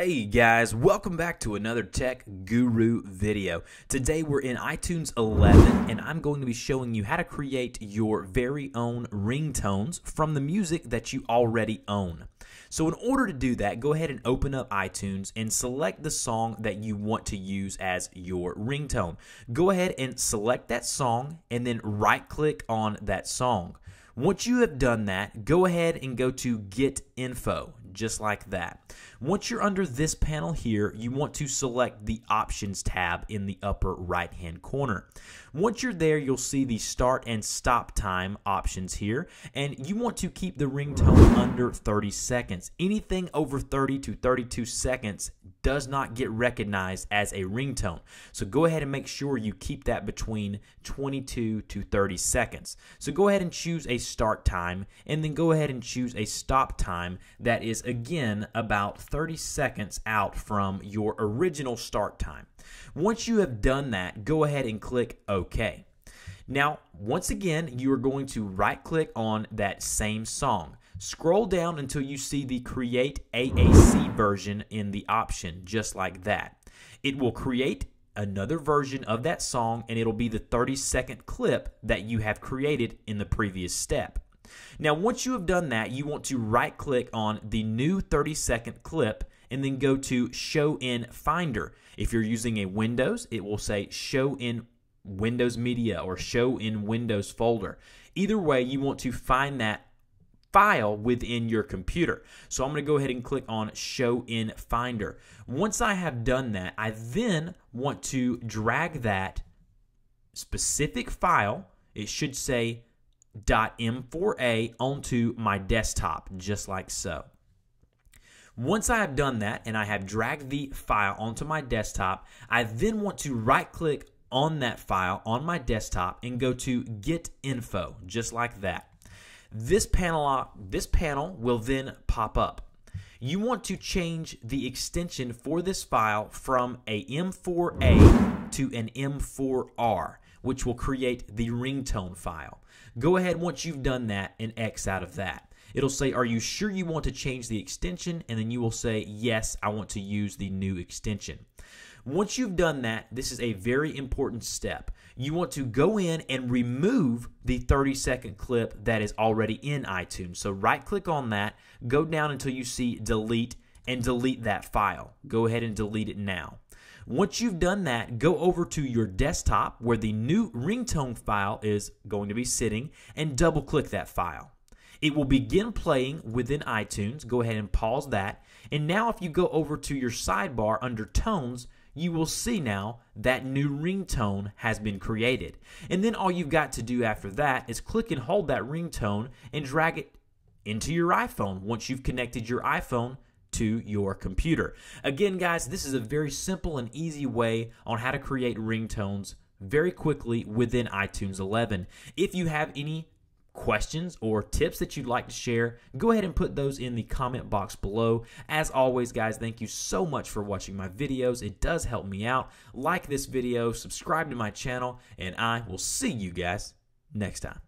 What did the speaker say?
Hey guys, welcome back to another Tech Guru video. Today we're in iTunes 11 and I'm going to be showing you how to create your very own ringtones from the music that you already own. So in order to do that, go ahead and open up iTunes and select the song that you want to use as your ringtone. Go ahead and select that song and then right click on that song. Once you have done that, go ahead and go to Get Info just like that. Once you're under this panel here, you want to select the Options tab in the upper right hand corner. Once you're there, you'll see the start and stop time options here, and you want to keep the ringtone under 30 seconds. Anything over 30 to 32 seconds does not get recognized as a ringtone. So go ahead and make sure you keep that between 22 to 30 seconds. So go ahead and choose a start time and then go ahead and choose a stop time that is again about 30 seconds out from your original start time. Once you have done that, go ahead and click OK. Now, once again, you are going to right click on that same song. Scroll down until you see the Create AAC version in the option, just like that. It will create another version of that song and it'll be the 30 second clip that you have created in the previous step. Now, once you have done that, you want to right click on the new 30 second clip and then go to Show in Finder. If you're using a Windows, it will say Show in Windows Media or Show in Windows folder. Either way, you want to find that file within your computer. So I'm going to go ahead and click on Show in Finder. Once I have done that, I then want to drag that specific file. It should say .m4a onto my desktop, just like so. Once I have done that and I have dragged the file onto my desktop, I then want to right click on that file on my desktop and go to Get Info, just like that. This panel, uh, this panel will then pop up. You want to change the extension for this file from a M4A to an M4R which will create the ringtone file. Go ahead once you've done that and X out of that. It'll say, Are you sure you want to change the extension? And then you will say, Yes, I want to use the new extension. Once you've done that, this is a very important step. You want to go in and remove the 30 second clip that is already in iTunes. So right click on that, go down until you see delete, and delete that file. Go ahead and delete it now. Once you've done that, go over to your desktop where the new ringtone file is going to be sitting and double click that file. It will begin playing within iTunes. Go ahead and pause that. And now, if you go over to your sidebar under tones, you will see now that new ringtone has been created. And then all you've got to do after that is click and hold that ringtone and drag it into your iPhone once you've connected your iPhone to your computer. Again, guys, this is a very simple and easy way on how to create ringtones very quickly within iTunes 11. If you have any questions or tips that you'd like to share, go ahead and put those in the comment box below. As always, guys, thank you so much for watching my videos. It does help me out. Like this video, subscribe to my channel, and I will see you guys next time.